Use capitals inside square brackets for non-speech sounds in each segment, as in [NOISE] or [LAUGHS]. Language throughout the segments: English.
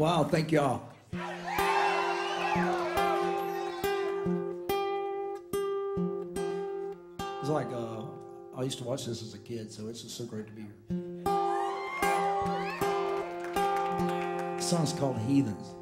Wow, thank y'all. It's like uh, I used to watch this as a kid, so it's just so great to be here. The song's called Heathens.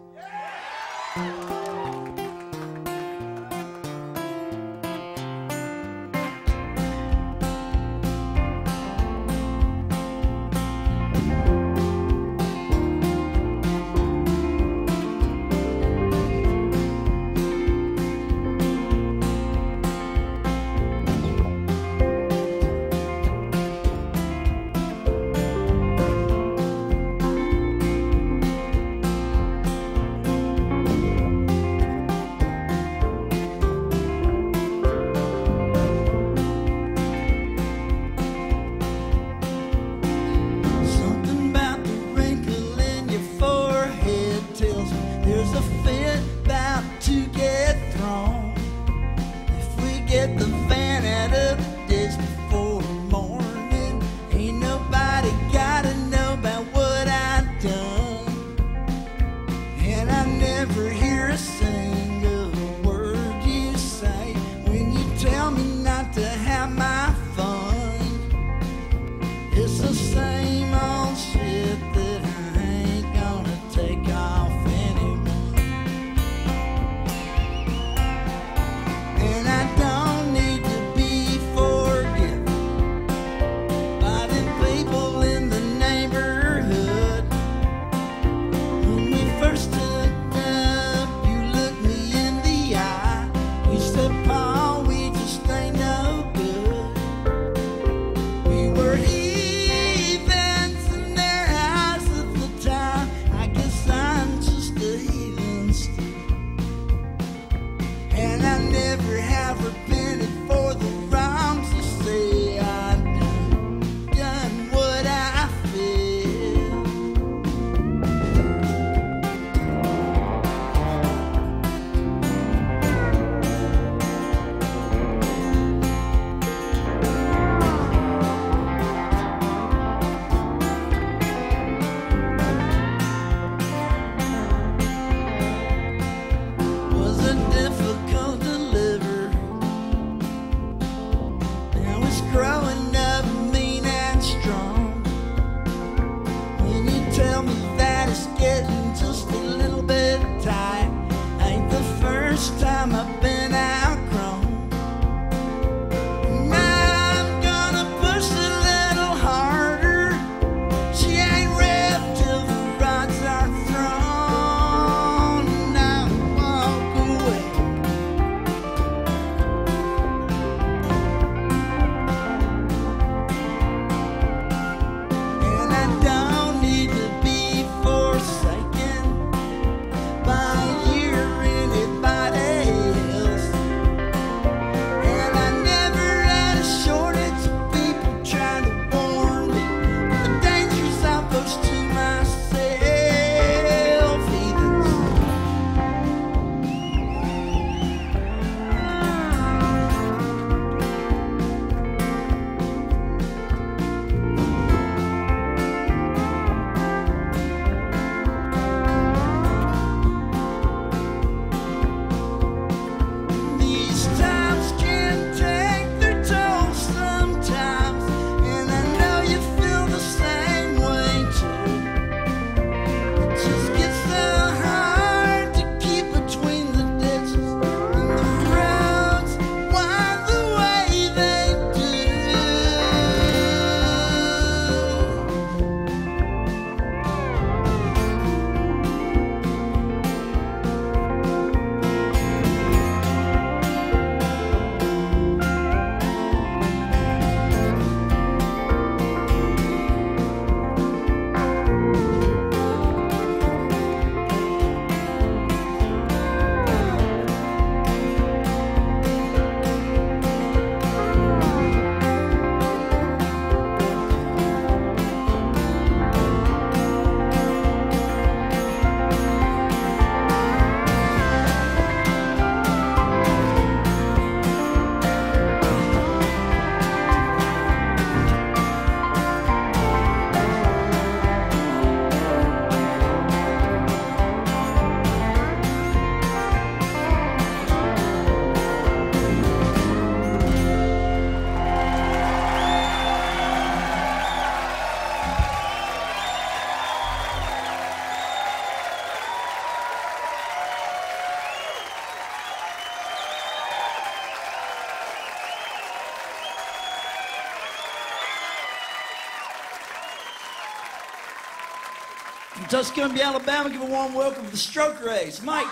Tuscumbia, Alabama. Give a warm welcome to the Stroker Ace, Mike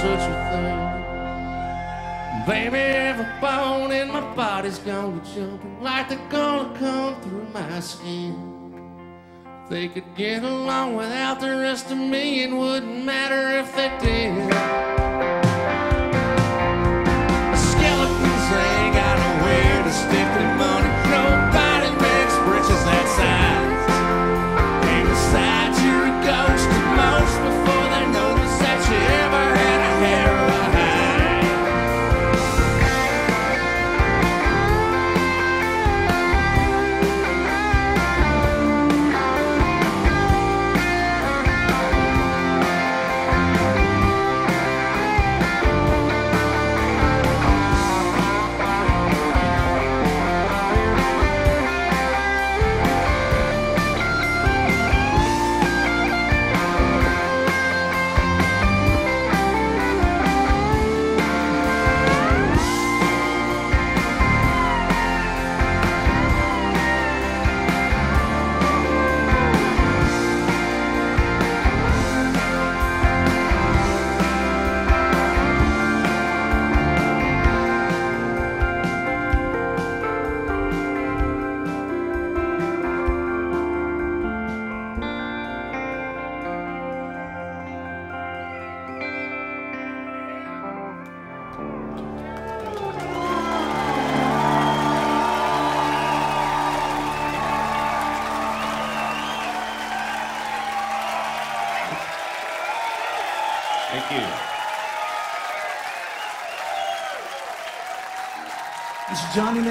such a thing. Baby, every bone in my body's gonna jump like they're gonna come through my skin. If they could get along without the rest of me, it wouldn't matter if they did.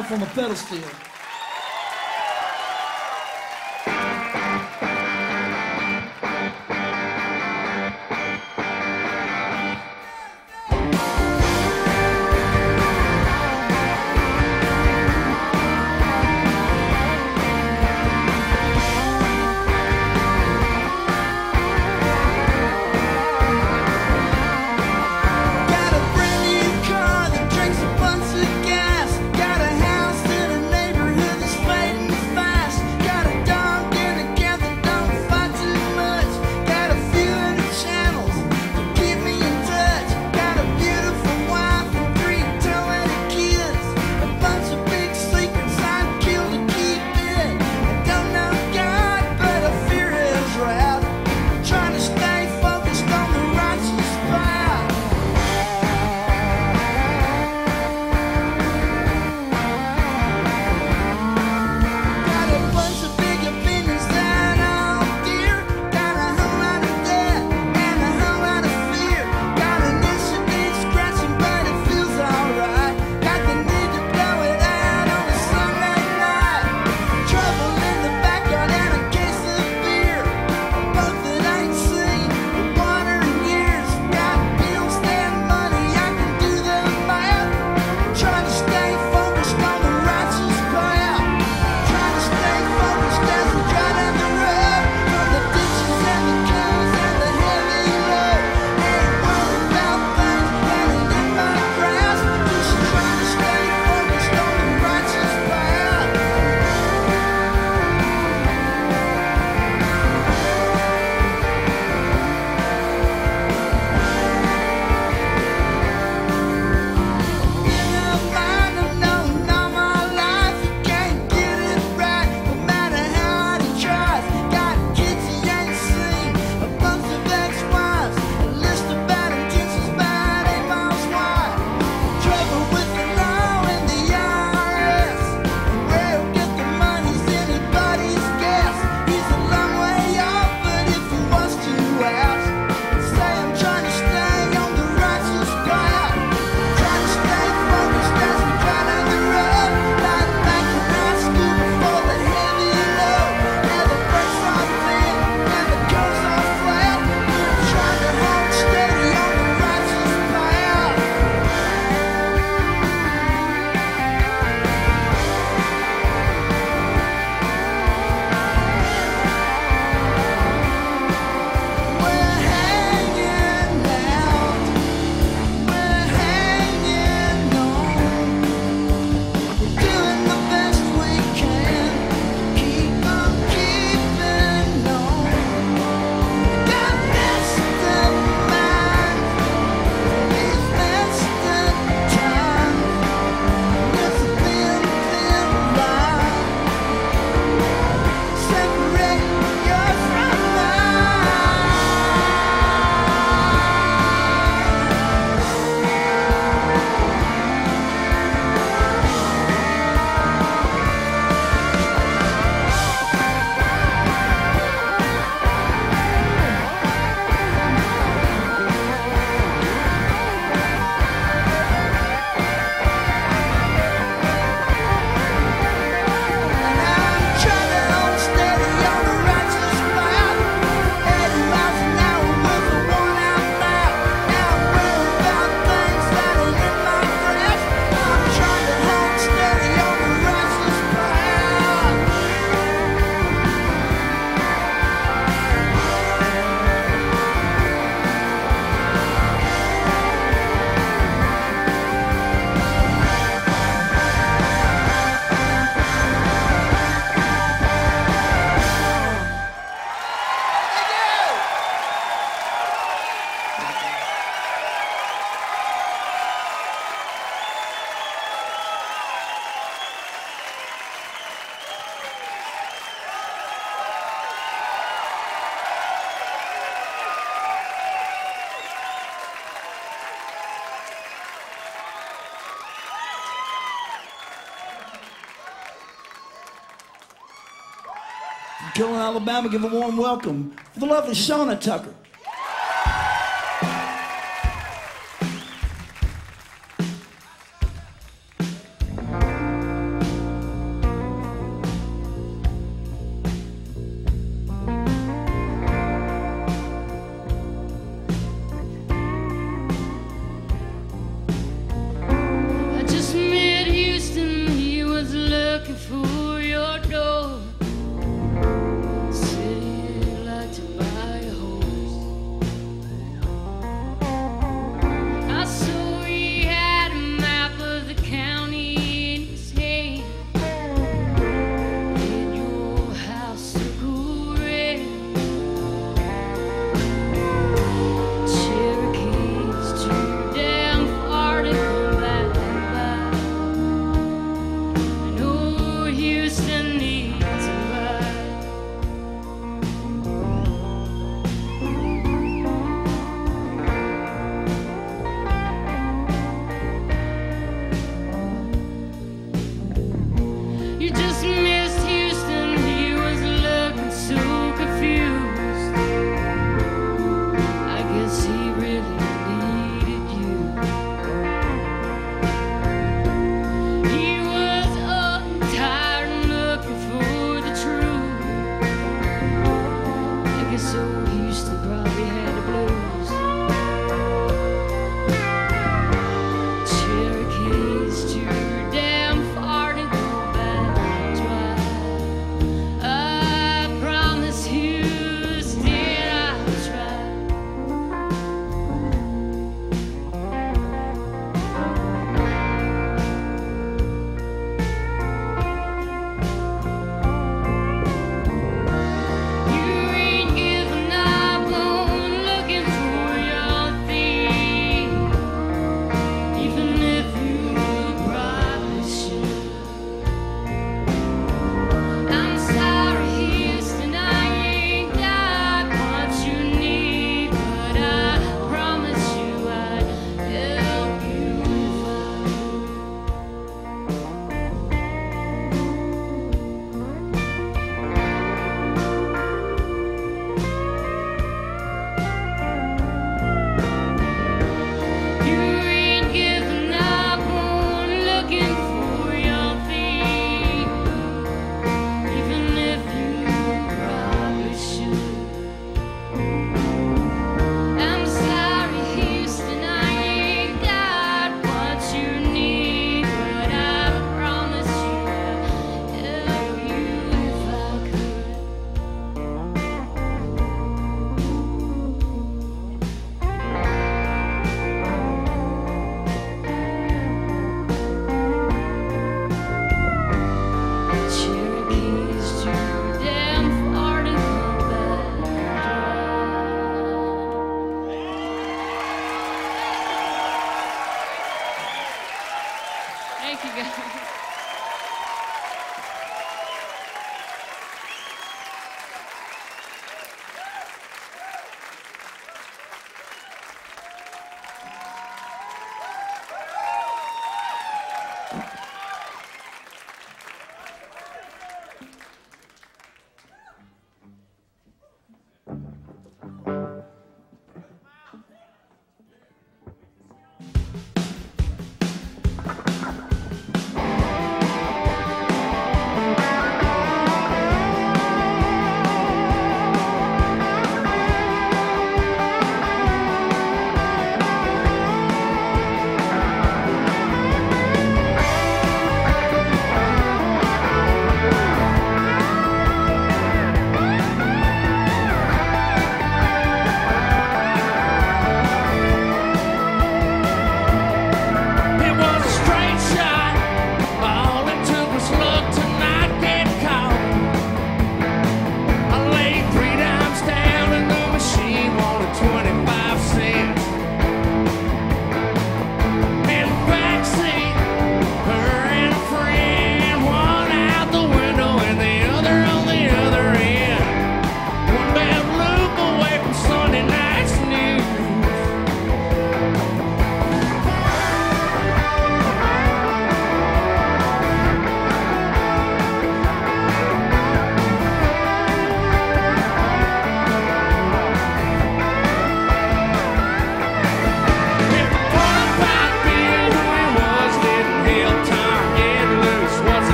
Neff on the pedal give a warm welcome for the lovely Shonna Tucker.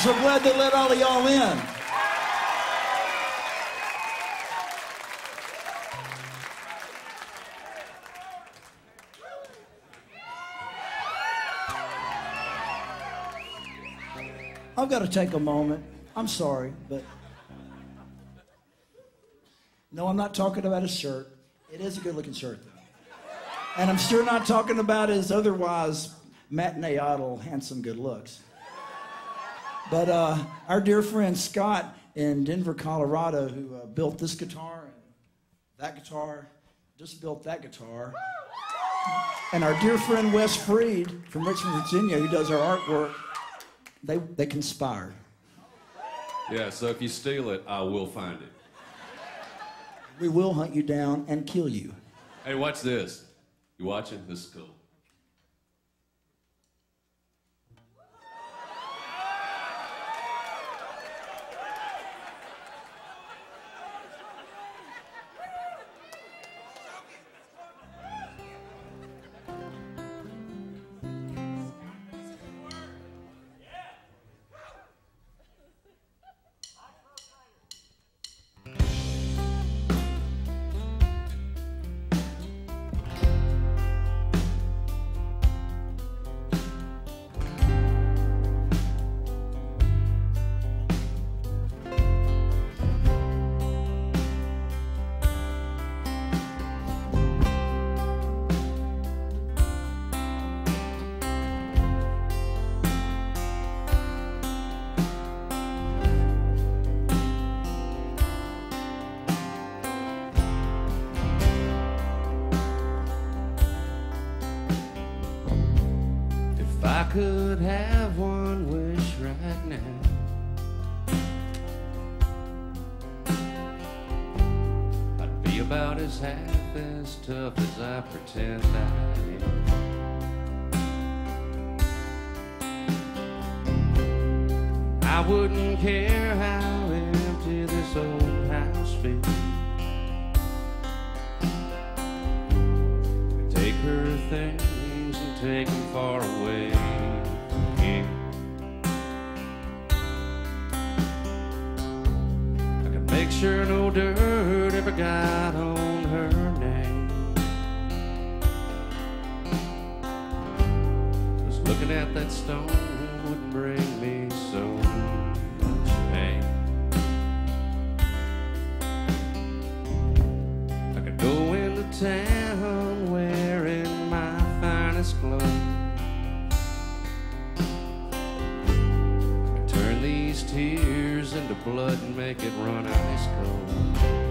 So glad they let all of y'all in. I've got to take a moment. I'm sorry, but no, I'm not talking about his shirt. It is a good looking shirt, though. And I'm sure not talking about his otherwise matinee idol, handsome good looks. But uh, our dear friend Scott in Denver, Colorado, who uh, built this guitar and that guitar, just built that guitar. And our dear friend Wes Freed from Richmond, Virginia, who does our artwork, they, they conspired. Yeah, so if you steal it, I will find it. We will hunt you down and kill you. Hey, watch this. You watching? This is cool. I could have one wish right now, I'd be about as half as tough as I pretend I am. I wouldn't care how empty this old house feels. Take her things and take them far away. Got on her name. Cause looking at that stone wouldn't bring me so much pain. I could go into town wearing my finest clothes. Turn these tears into blood and make it run ice cold.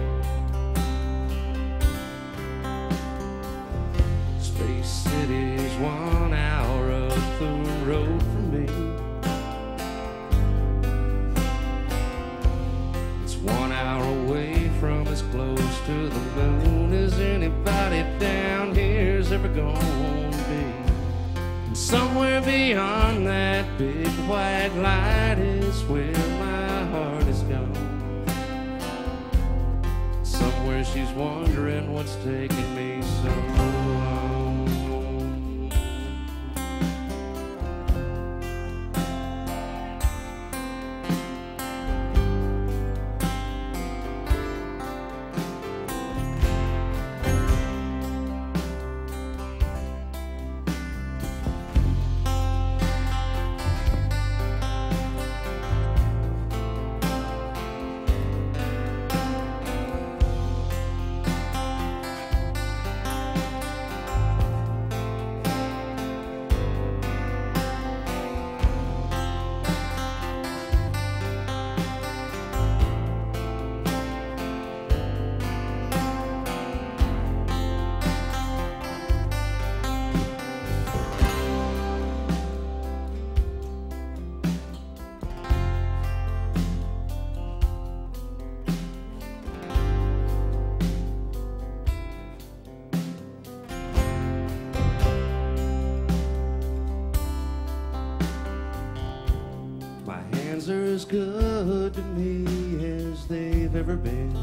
Be. And somewhere beyond that big white light is where my heart is gone. Somewhere she's wondering what's taking me so long. as good to me as they've ever been.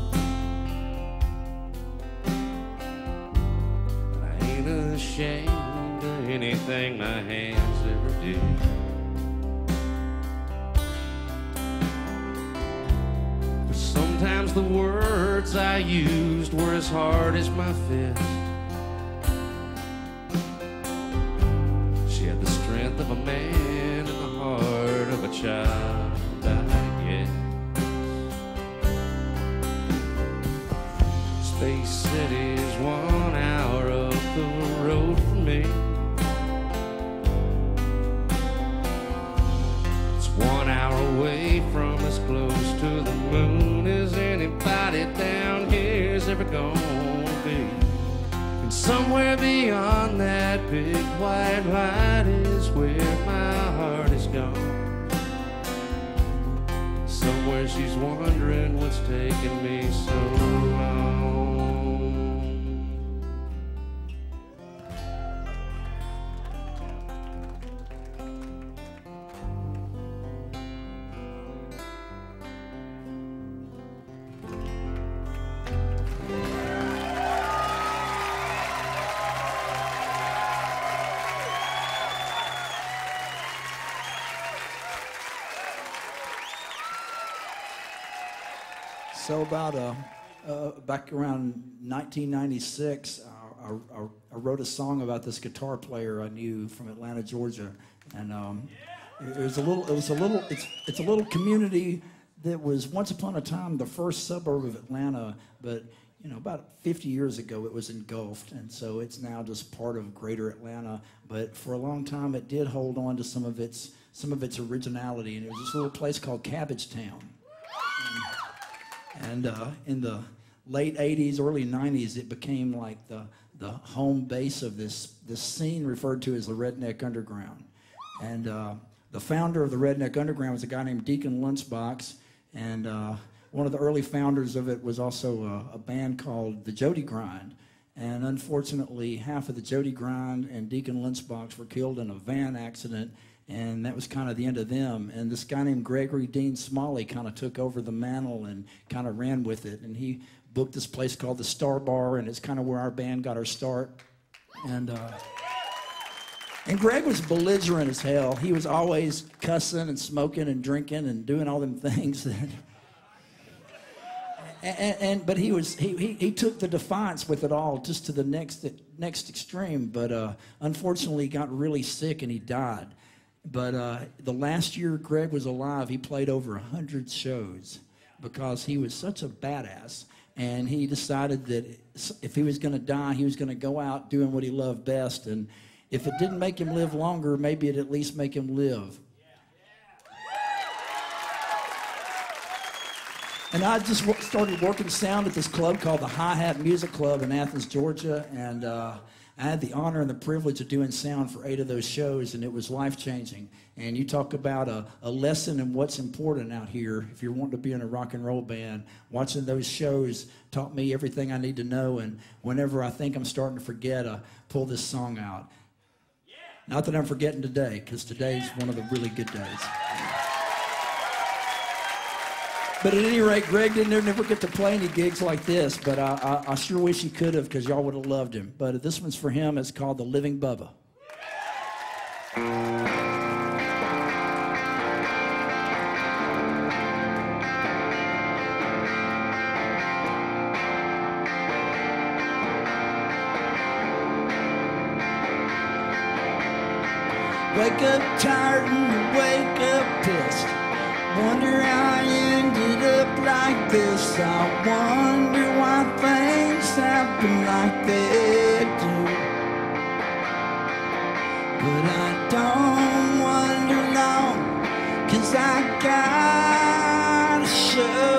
And I ain't ashamed of anything my hands ever did. But sometimes the words I used were as hard as my fists. So about uh, uh, back around 1996, I, I, I wrote a song about this guitar player I knew from Atlanta, Georgia, and um, it, it was a little. It was a little. It's it's a little community that was once upon a time the first suburb of Atlanta, but you know about 50 years ago it was engulfed, and so it's now just part of Greater Atlanta. But for a long time, it did hold on to some of its some of its originality, and it was this little place called Cabbagetown. And uh, in the late 80s, early 90s, it became like the, the home base of this, this scene referred to as the Redneck Underground. And uh, the founder of the Redneck Underground was a guy named Deacon Lunchbox. And uh, one of the early founders of it was also a, a band called the Jody Grind. And unfortunately, half of the Jody Grind and Deacon Lunchbox were killed in a van accident and that was kind of the end of them. And this guy named Gregory Dean Smalley kind of took over the mantle and kind of ran with it. And he booked this place called the Star Bar, and it's kind of where our band got our start. And uh, and Greg was belligerent as hell. He was always cussing and smoking and drinking and doing all them things [LAUGHS] that. And, and, but he was he, he, he took the defiance with it all just to the next next extreme. But uh, unfortunately, he got really sick and he died. But uh, the last year Greg was alive, he played over 100 shows because he was such a badass. And he decided that if he was going to die, he was going to go out doing what he loved best. And if it didn't make him live longer, maybe it at least make him live. And I just started working sound at this club called the Hi Hat Music Club in Athens, Georgia. And uh, I had the honor and the privilege of doing sound for eight of those shows, and it was life changing. And you talk about a, a lesson in what's important out here. If you're wanting to be in a rock and roll band, watching those shows taught me everything I need to know. And whenever I think I'm starting to forget, I pull this song out. Not that I'm forgetting today, because today's one of the really good days. But at any rate, Greg didn't never get to play any gigs like this, but I, I, I sure wish he could have because y'all would have loved him. But this one's for him. It's called The Living Bubba. Wake up tired and you wake up pissed. Wonder how like this. I wonder why things happen like they do. But I don't wonder long, cause I got a show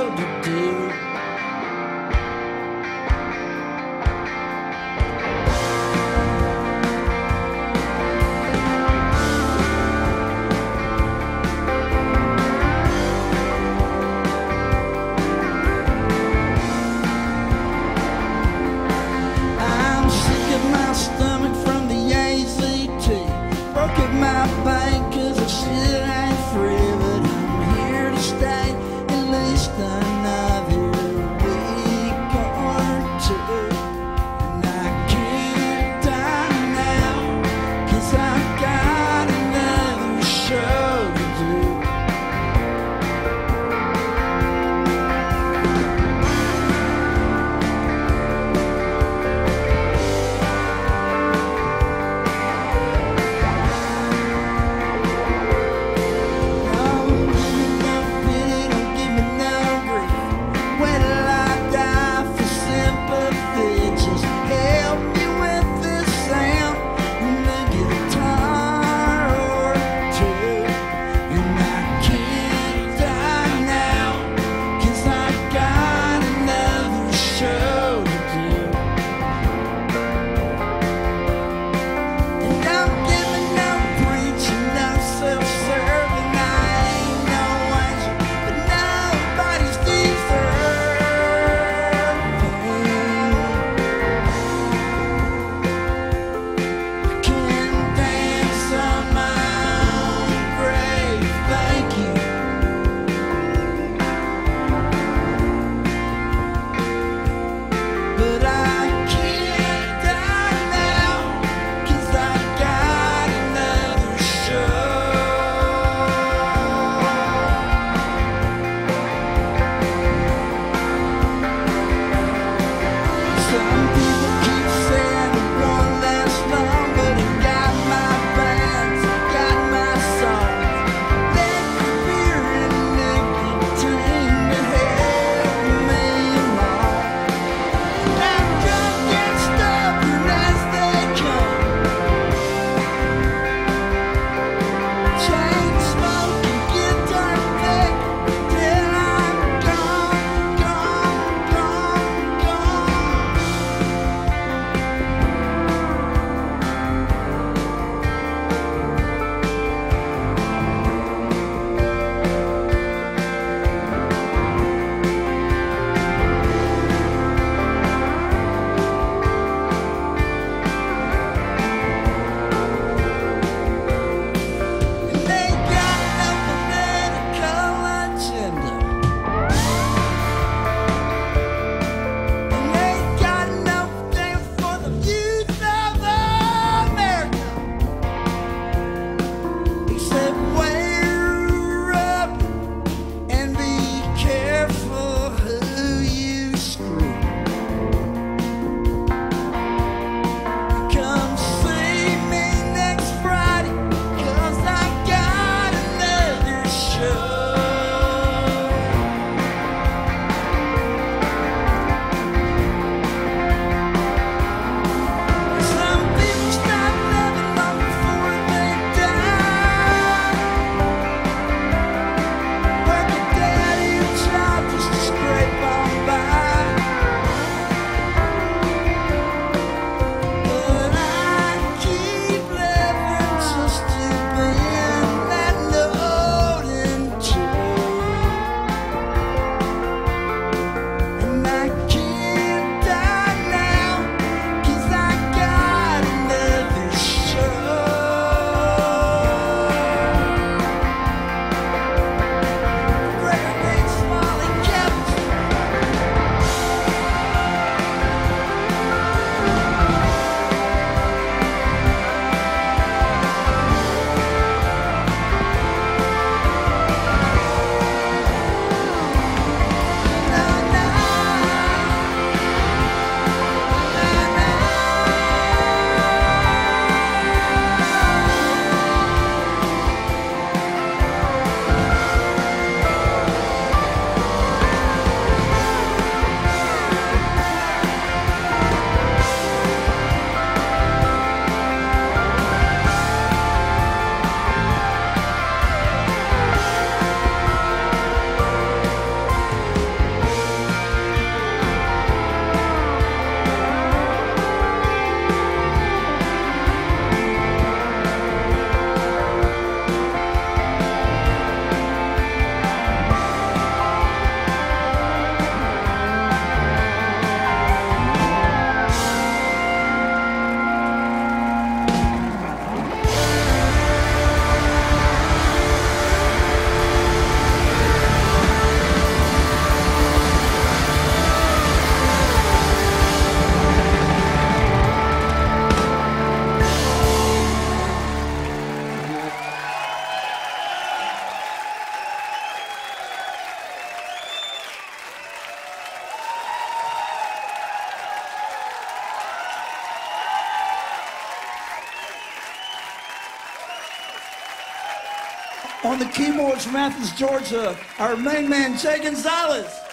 on the keyboards from Athens, Georgia, our main man, Jay Gonzalez.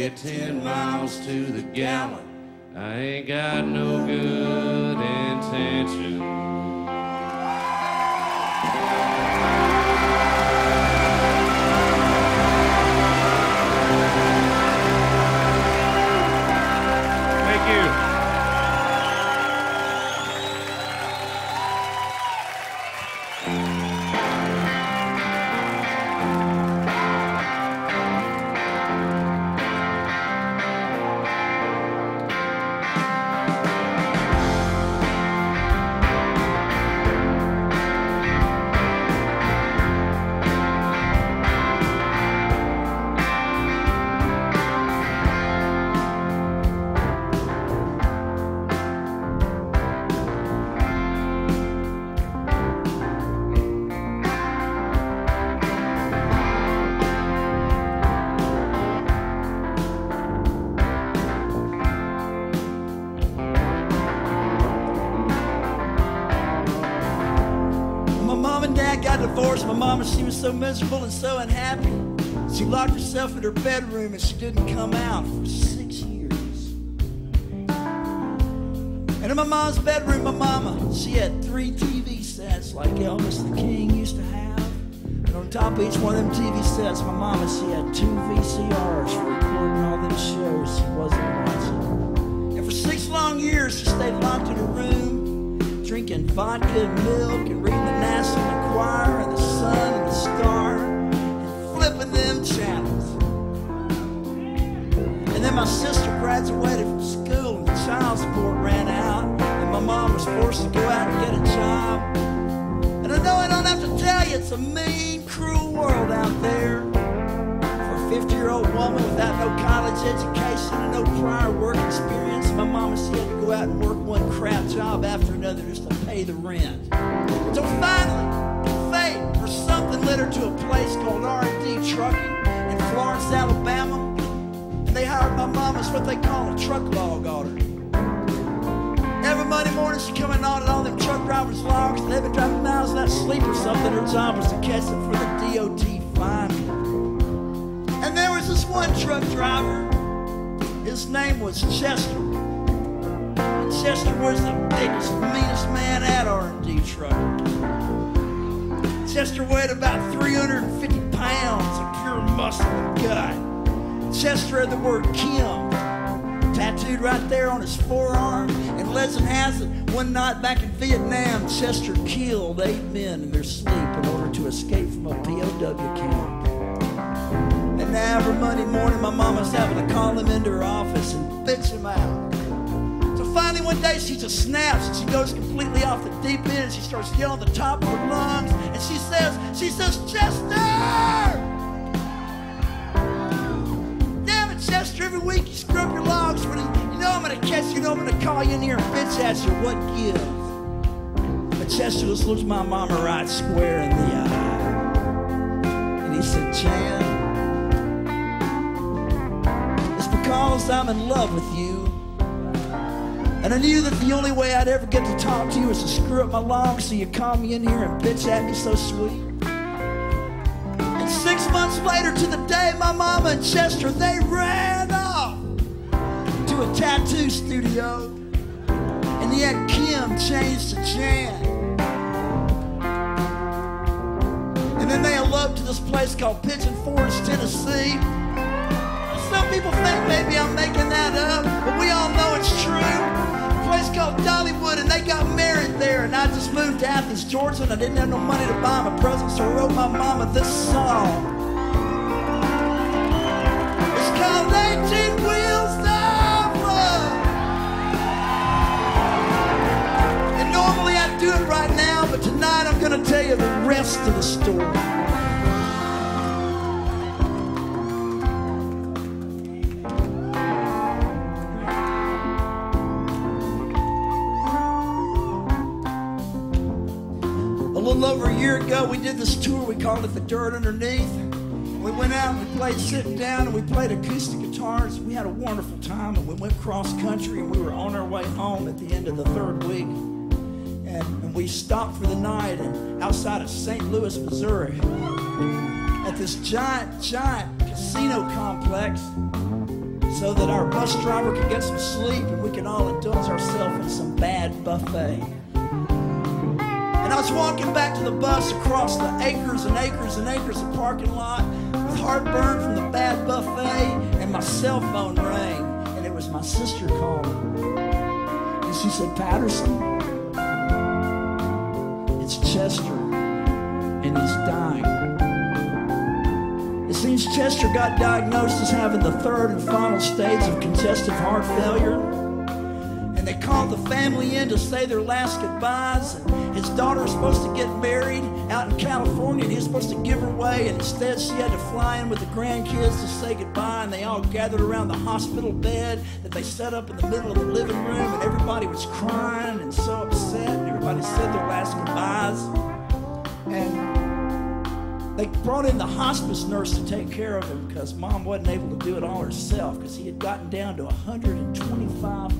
Get 10 miles to the gallon. I ain't got no good intention. Got divorced, my mama, she was so miserable and so unhappy. She locked herself in her bedroom and she didn't come out for six years. And in my mom's bedroom, my mama, she had three TV sets like Elvis the King used to have. And on top of each one of them TV sets, my mama, she had two VCRs for recording all them shows she wasn't watching. And for six long years, she stayed locked in her room, drinking vodka and milk and reading the National Enquirer and the Sun and the Star and flipping them channels. And then my sister graduated from school and the child support ran out, and my mom was forced to go out and get a job. And I know I don't have to tell you, it's a mean, cruel world out there. For a 50 year old woman without no college education and no prior work experience, my mama had to go out and work one crap job after another just to pay the rent. So finally, her to a place called R&D Trucking in Florence, Alabama. And they hired my mom as what they call a truck log auditor. Every Monday morning she come and audit all them truck drivers' logs. They've been driving miles without sleep or something. Her job was to catch them for the DOT fine. And there was this one truck driver. His name was Chester. And Chester was the biggest, meanest man at R&D truck. Chester weighed about 350 pounds of pure muscle and gut. Chester had the word Kim tattooed right there on his forearm. And legend has it, one night back in Vietnam, Chester killed eight men in their sleep in order to escape from a POW camp. And now every Monday morning, my mama's having to call him into her office and bitch him out. Finally, one day, she just snaps and she goes completely off the deep end she starts yelling at the top of her lungs. And she says, she says, Chester! Damn it, Chester, every week you screw up your logs. When you, know I'm gonna catch you, you know I'm gonna call you in here and bitch at you. What gives? But Chester just looks my mama right square in the eye. And he said, Jan, it's because I'm in love with you. And I knew that the only way I'd ever get to talk to you was to screw up my lungs so you call me in here and bitch at me so sweet. And six months later, to the day, my mama and Chester, they ran off to a tattoo studio. And had Kim changed to Jan. And then they eloped to this place called Pigeon Forge, Tennessee. Some people think maybe I'm making that up, but we all know it's true. Place called Dollywood, and they got married there. And I just moved to Athens, Georgia, and I didn't have no money to buy my a present, so I wrote my mama this song. It's called 18 Wheels Love. And normally I'd do it right now, but tonight I'm gonna tell you the rest of the story. Ago, we did this tour. We called it The Dirt Underneath. We went out and we played sitting down and we played acoustic guitars. We had a wonderful time and we went cross country and we were on our way home at the end of the third week. And, and we stopped for the night outside of St. Louis, Missouri. at this giant, giant casino complex so that our bus driver could get some sleep and we could all indulge ourselves in some bad buffet. Was walking back to the bus across the acres and acres and acres of parking lot with heartburn from the bad buffet, and my cell phone rang, and it was my sister calling. And she said, Patterson, it's Chester, and he's dying. It seems Chester got diagnosed as having the third and final stage of congestive heart failure. And they called the family in to say their last goodbyes. And his daughter was supposed to get married out in California, and he was supposed to give her away. And instead, she had to fly in with the grandkids to say goodbye. And they all gathered around the hospital bed that they set up in the middle of the living room. And everybody was crying and so upset. And everybody said their last goodbyes. And they brought in the hospice nurse to take care of him because mom wasn't able to do it all herself because he had gotten down to 125 pounds. And the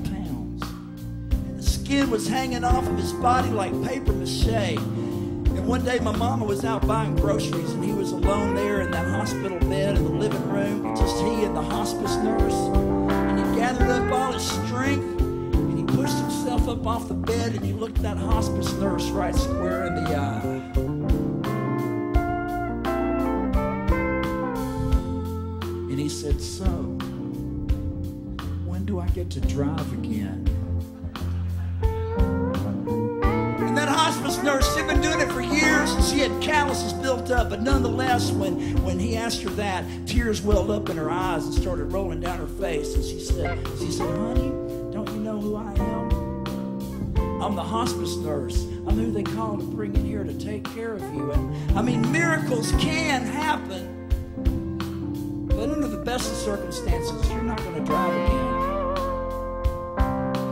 skin was hanging off of his body like paper mache. And one day my mama was out buying groceries and he was alone there in that hospital bed in the living room, just he and the hospice nurse. And he gathered up all his strength and he pushed himself up off the bed and he looked that hospice nurse right square in the eye. And he said, So, when do I get to drive again? Calluses built up. But nonetheless, when, when he asked her that, tears welled up in her eyes and started rolling down her face. And she said, she said, honey, don't you know who I am? I'm the hospice nurse. I'm who they call to bring in here to take care of you. And I mean, miracles can happen. But under the best of circumstances, you're not going to drive again.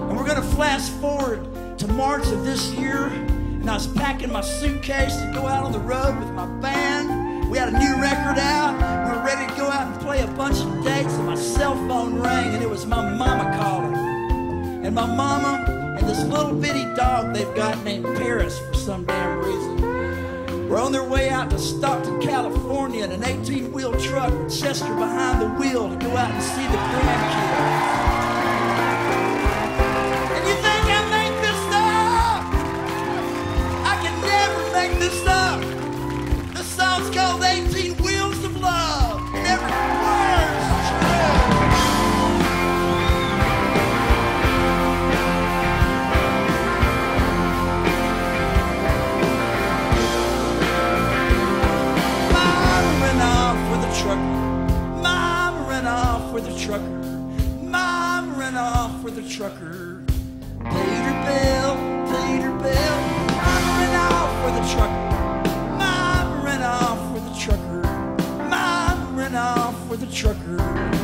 And we're going to flash forward to March of this year. And I was packing my suitcase to go out on the road with my band. We had a new record out. We were ready to go out and play a bunch of dates. And my cell phone rang, and it was my mama calling. And my mama and this little bitty dog they've got named Paris for some damn reason. We're on their way out to Stockton, California in an 18 wheel truck with Chester behind the wheel to go out and see the grandkids. Make. The song's called 18 Wheels of Love. And every word's true. Mom ran off with a trucker. Mom ran off with a trucker. Mom ran off with a trucker. Paid her bill, trucker.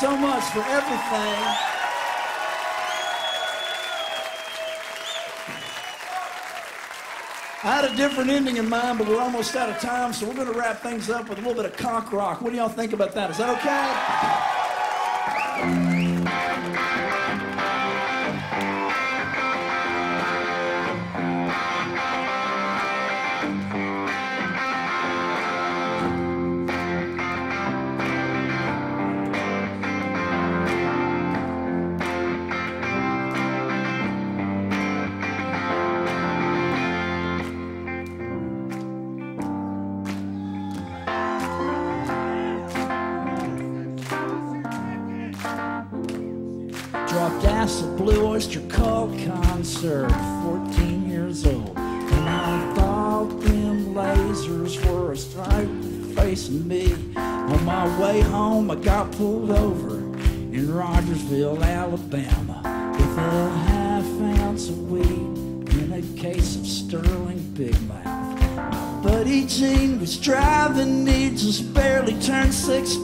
so much for everything. I had a different ending in mind, but we're almost out of time, so we're going to wrap things up with a little bit of conk rock. What do y'all think about that? Is that okay?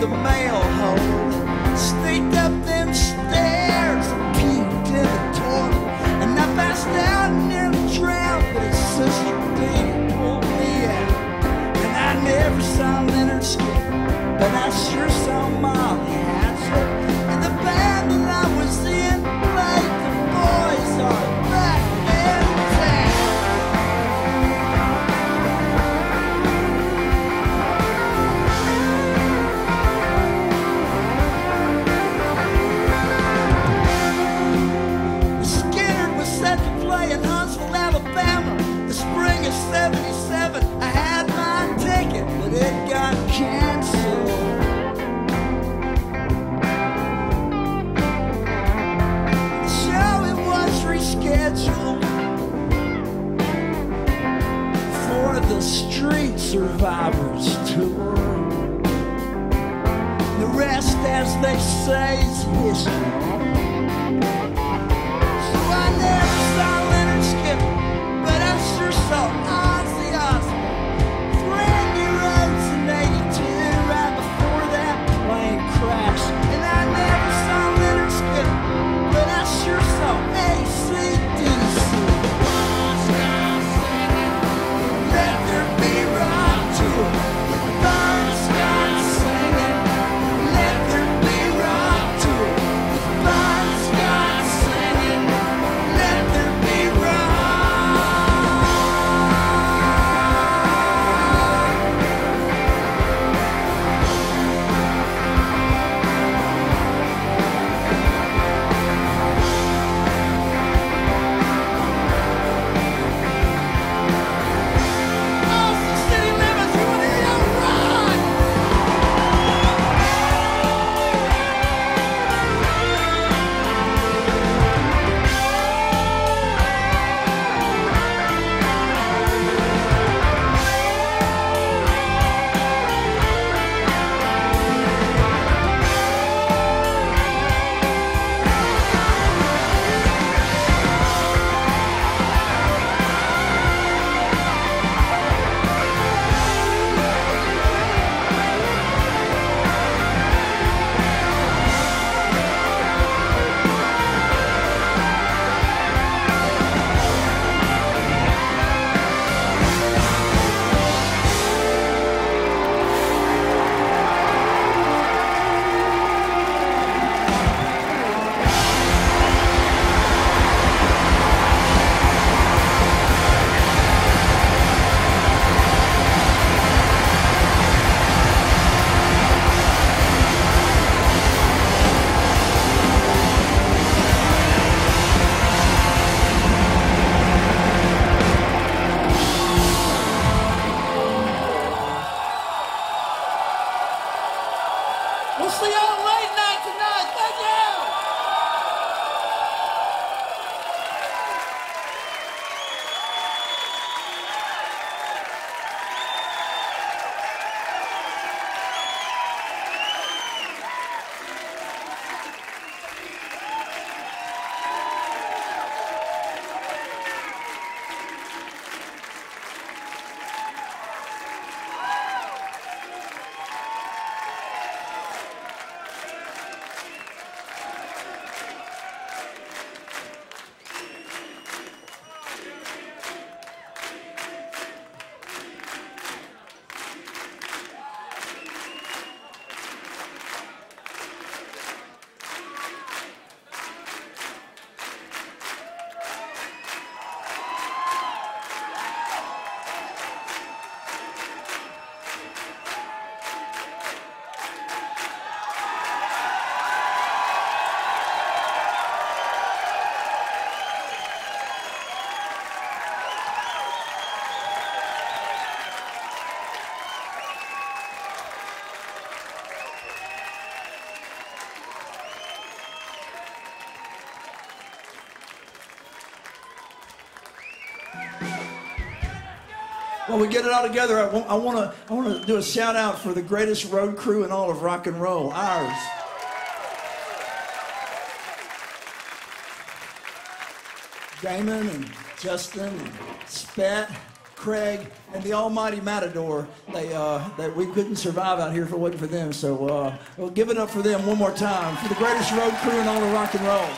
the man. survivor's tour. The rest, as they say, is history. So I never saw Lynyrd Skynyrd, but I sure saw. While we get it all together, I want, to I want to do a shout out for the greatest road crew in all of rock and roll, ours. Damon and Justin and Spet, Craig, and the almighty Matador. They, uh, they, we couldn't survive out here if it wasn't for them. So uh, we'll give it up for them one more time for the greatest road crew in all of rock and roll.